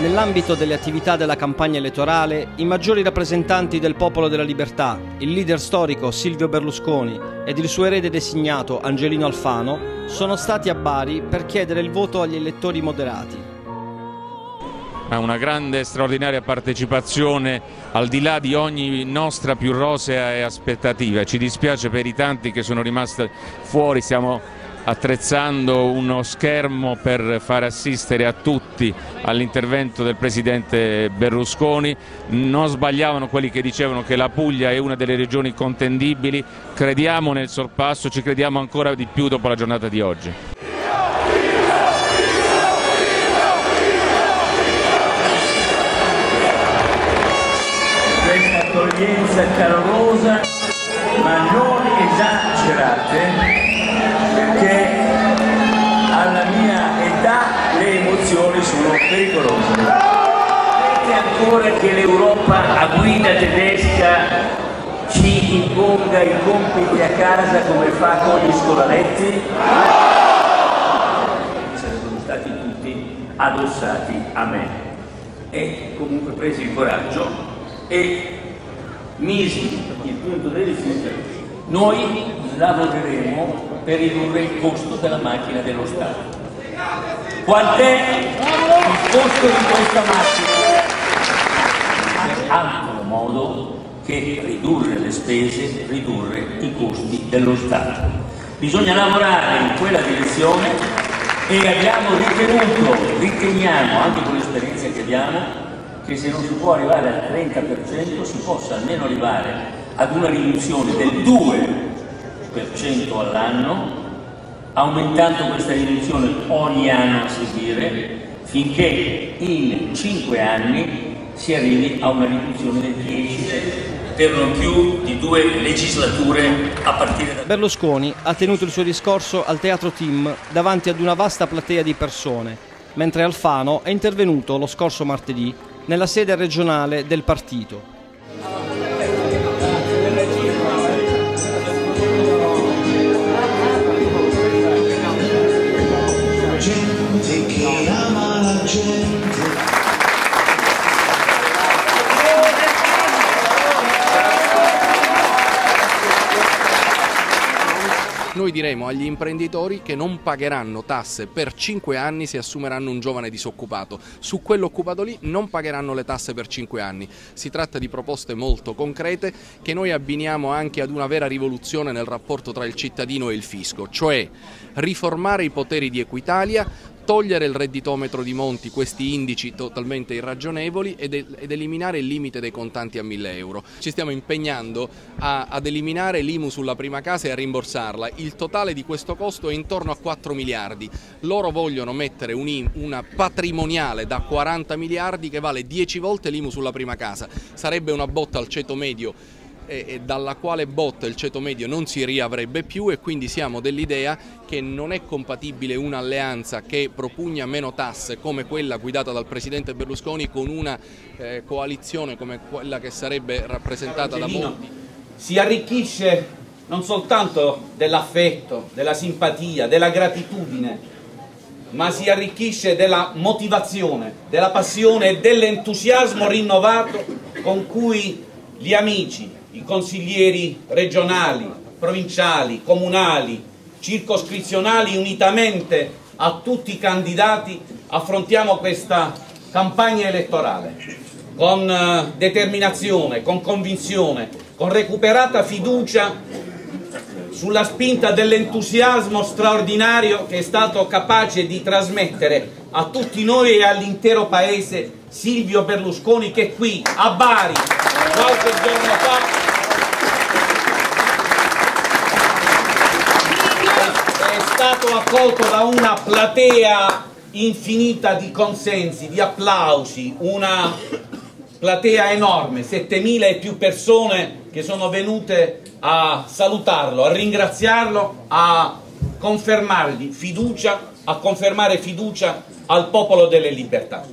Nell'ambito delle attività della campagna elettorale, i maggiori rappresentanti del Popolo della Libertà, il leader storico Silvio Berlusconi ed il suo erede designato Angelino Alfano, sono stati a Bari per chiedere il voto agli elettori moderati. Una grande e straordinaria partecipazione al di là di ogni nostra più rosea aspettativa. Ci dispiace per i tanti che sono rimasti fuori, stiamo attrezzando uno schermo per far assistere a tutti all'intervento del Presidente Berlusconi. Non sbagliavano quelli che dicevano che la Puglia è una delle regioni contendibili, crediamo nel sorpasso, ci crediamo ancora di più dopo la giornata di oggi. Questa accoglienza calorosa ma esagerate emozioni sono pericolose. Vedete ancora che l'Europa a guida tedesca ci imponga i compiti a casa come fa con gli scolaretti? Sarebbero stati tutti addossati a me. E comunque presi il coraggio e misi il punto del rifiuto. Noi lavoreremo per ridurre il costo della macchina dello Stato Quant'è il costo di questa macchina? Altro modo che ridurre le spese, ridurre i costi dello Stato. Bisogna lavorare in quella direzione e abbiamo ritenuto, riteniamo anche con l'esperienza che abbiamo, che se non si può arrivare al 30% si possa almeno arrivare ad una riduzione del 2% all'anno aumentando questa riduzione ogni anno a seguire finché in 5 anni si arrivi a una riduzione del 10 per non più di due legislature a partire da... Berlusconi ha tenuto il suo discorso al Teatro Tim davanti ad una vasta platea di persone, mentre Alfano è intervenuto lo scorso martedì nella sede regionale del partito. Noi diremo agli imprenditori che non pagheranno tasse per 5 anni se assumeranno un giovane disoccupato. Su quell'occupato lì non pagheranno le tasse per 5 anni. Si tratta di proposte molto concrete che noi abbiniamo anche ad una vera rivoluzione nel rapporto tra il cittadino e il fisco, cioè riformare i poteri di Equitalia, togliere il redditometro di Monti, questi indici totalmente irragionevoli ed, ed eliminare il limite dei contanti a 1000 euro. Ci stiamo impegnando a, ad eliminare l'IMU sulla prima casa e a rimborsarla. Il totale di questo costo è intorno a 4 miliardi. Loro vogliono mettere un, una patrimoniale da 40 miliardi che vale 10 volte l'IMU sulla prima casa. Sarebbe una botta al ceto medio e, dalla quale botta il ceto medio non si riavrebbe più e quindi siamo dell'idea che non è compatibile un'alleanza che propugna meno tasse come quella guidata dal Presidente Berlusconi con una eh, coalizione come quella che sarebbe rappresentata da Monti. Si arricchisce non soltanto dell'affetto, della simpatia, della gratitudine, ma si arricchisce della motivazione, della passione e dell'entusiasmo rinnovato con cui gli amici, i consiglieri regionali, provinciali, comunali, circoscrizionali, unitamente a tutti i candidati, affrontiamo questa campagna elettorale con eh, determinazione, con convinzione, con recuperata fiducia sulla spinta dell'entusiasmo straordinario che è stato capace di trasmettere a tutti noi e all'intero Paese Silvio Berlusconi che qui a Bari qualche giorno fa stato accolto da una platea infinita di consensi, di applausi, una platea enorme, 7.000 e più persone che sono venute a salutarlo, a ringraziarlo, a confermargli fiducia, a confermare fiducia al popolo delle libertà.